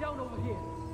down over here.